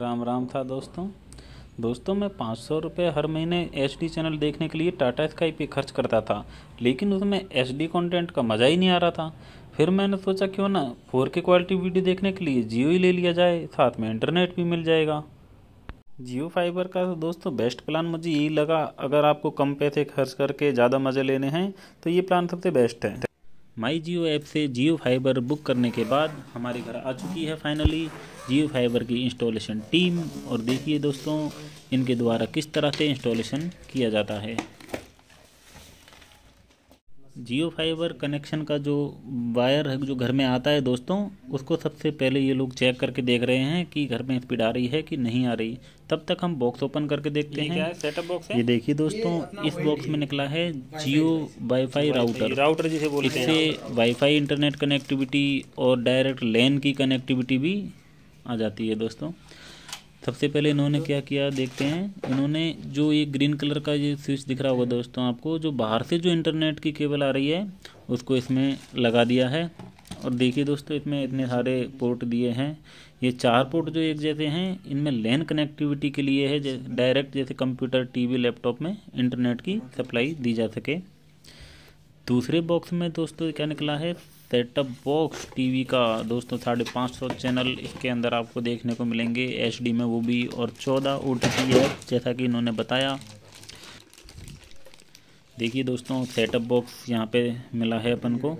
राम राम था दोस्तों। दोस्तों, मैं पाँच सौ रुपये हर महीने एच डी चैनल देखने के लिए टाटा स्काई पे खर्च करता था, लेकिन उसमें एच डी कॉन्टेंट का मज़ा ही नहीं आ रहा था। फिर मैंने सोचा, क्यों ना फोर के क्वालिटी वीडियो देखने के लिए जियो ही ले लिया जाए, साथ में इंटरनेट भी मिल जाएगा। जियो फाइबर का तो दोस्तों बेस्ट प्लान मुझे यही लगा, अगर आपको कम पैसे खर्च करके ज़्यादा मज़े लेने हैं तो ये प्लान सबसे बेस्ट है। माई जियो ऐप से जियो फाइबर बुक करने के बाद हमारे घर आ चुकी है फाइनली। जियो फाइबर की इंस्टॉलेशन टीम, और देखिए दोस्तों, इनके द्वारा किस तरह से इंस्टॉलेशन किया जाता है। जियो फाइबर कनेक्शन का जो वायर है जो घर में आता है दोस्तों उसको सबसे पहले ये लोग चेक करके देख रहे हैं कि घर में स्पीड आ रही है कि नहीं आ रही। तब तक हम बॉक्स ओपन करके देखते हैं। क्या सेटअप बॉक्स है? ये देखिए दोस्तों इस बॉक्स में निकला है जियो वाईफाई राउटर राउटर जिसे बोलते हैं। इससे वाईफाई इंटरनेट कनेक्टिविटी और डायरेक्ट लैन की कनेक्टिविटी भी आ जाती है दोस्तों। सबसे पहले इन्होंने क्या किया, देखते हैं। इन्होंने जो ये ग्रीन कलर का ये स्विच दिख रहा होगा दोस्तों आपको, जो बाहर से जो इंटरनेट की केबल आ रही है, उसको इसमें लगा दिया है। और देखिए दोस्तों, इसमें इतने सारे पोर्ट दिए हैं। ये चार पोर्ट जो एक जैसे हैं, इनमें लैन कनेक्टिविटी के लिए है डायरेक्ट जैसे कंप्यूटर टीवी लैपटॉप में इंटरनेट की सप्लाई दी जा सके। दूसरे बॉक्स में दोस्तों क्या निकला है सेटअप बॉक्स टीवी का दोस्तों, साढ़े पाँच सौ चैनल इसके अंदर आपको देखने को मिलेंगे। एचडी में वो भी और चौदह ओ है, जैसा कि इन्होंने बताया। देखिए दोस्तों, सेटअप बॉक्स यहाँ पे मिला है अपन को।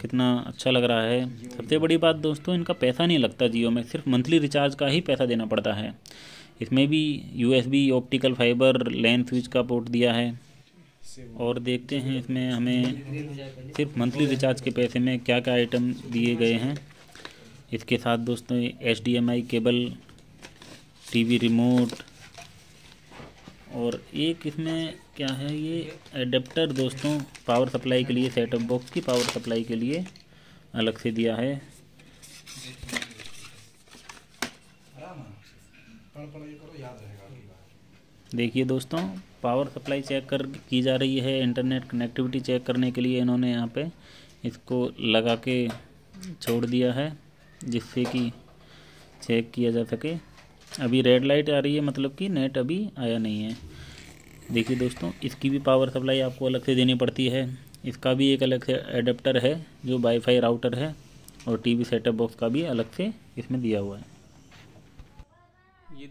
कितना अच्छा लग रहा है। सबसे बड़ी बात दोस्तों, इनका पैसा नहीं लगता जियो में, सिर्फ़ मंथली रिचार्ज का ही पैसा देना पड़ता है। इसमें भी USB optical fibre length switch का पोर्ट दिया है। और देखते हैं इसमें हमें सिर्फ़ मंथली रिचार्ज के पैसे में क्या क्या आइटम दिए गए हैं। इसके साथ दोस्तों आई केबल टीवी रिमोट और एक इसमें क्या है ये एडेप्टर दोस्तों पावर सप्लाई के लिए सेटअप बॉक्स की पावर सप्लाई के लिए अलग से दिया है। देखिए दोस्तों पावर सप्लाई चेक कर की जा रही है इंटरनेट कनेक्टिविटी चेक करने के लिए इन्होंने यहाँ पे इसको लगा के छोड़ दिया है, जिससे कि चेक किया जा सके। अभी रेड लाइट आ रही है मतलब कि नेट अभी आया नहीं है। देखिए दोस्तों, इसकी भी पावर सप्लाई आपको अलग से देनी पड़ती है। इसका भी एक अलग से एडेप्टर है, जो वाईफाई राउटर है, और टीवी सेटअप बॉक्स का भी अलग से इसमें दिया हुआ है।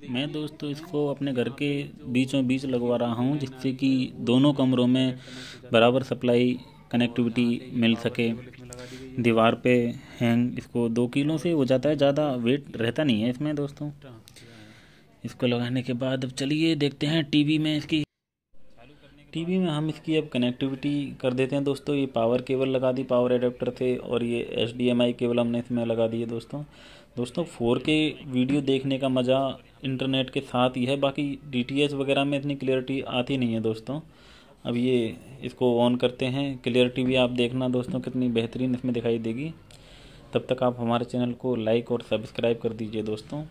मैं दोस्तों इसको अपने घर के बीचों बीच लगवा रहा हूँ, जिससे कि दोनों कमरों में बराबर सप्लाई कनेक्टिविटी मिल सके। दीवार पे हैंग इसको दो किलो से हो जाता है, ज़्यादा वेट रहता नहीं है इसमें दोस्तों। इसको लगाने के बाद अब चलिए देखते हैं टीवी में इसकी टीवी में हम इसकी अब कनेक्टिविटी कर देते हैं दोस्तों। ये पावर केबल लगा दी पावर एडेप्टर थे और ये एच केबल हमने इसमें लगा दी है दोस्तों। दोस्तों 4K वीडियो देखने का मज़ा इंटरनेट के साथ ही है, बाकी डीटीएस वगैरह में इतनी क्लियरिटी आती नहीं है दोस्तों। अब ये इसको ऑन करते हैं। क्लियरिटी भी आप देखना दोस्तों, कितनी बेहतरीन इसमें दिखाई देगी। तब तक आप हमारे चैनल को लाइक और सब्सक्राइब कर दीजिए दोस्तों।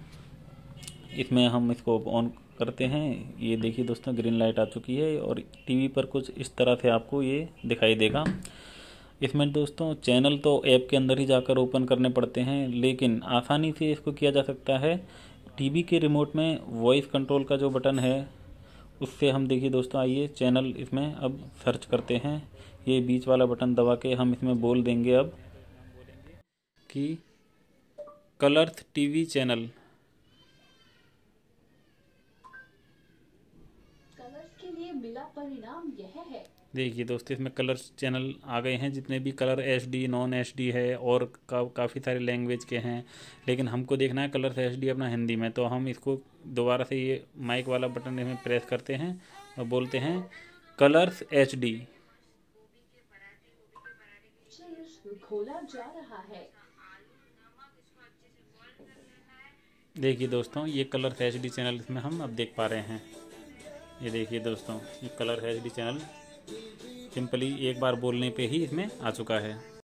इसमें हम इसको ऑन करते हैं। ये देखिए दोस्तों ग्रीन लाइट आ चुकी है और टीवी पर कुछ इस तरह से आपको ये दिखाई देगा। इसमें दोस्तों चैनल तो ऐप के अंदर ही जाकर ओपन करने पड़ते हैं, लेकिन आसानी से इसको किया जा सकता है। टीवी के रिमोट में वॉइस कंट्रोल का जो बटन है, उससे हम देखिए दोस्तों, आइए चैनल इसमें अब सर्च करते हैं। ये बीच वाला बटन दबा के हम इसमें बोल देंगे अब कि कलर्थ टीवी चैनल कलर्स के परिणाम यह है। देखिए दोस्तों इसमें कलर चैनल आ गए हैं। जितने भी colour H D non H D है और का, काफ़ी सारे लैंग्वेज के हैं। लेकिन हमको देखना है कलर एच डी अपना हिंदी में। तो हम इसको दोबारा से ये माइक वाला बटन इसमें प्रेस करते हैं और बोलते हैं कलर्स एच डी खोला जा रहा है। देखिए दोस्तों ये कलर एच डी चैनल इसमें हम अब देख पा रहे हैं। ये देखिए दोस्तों, ये कलर है एच डी चैनल। सिंपली एक बार बोलने पे ही इसमें आ चुका है।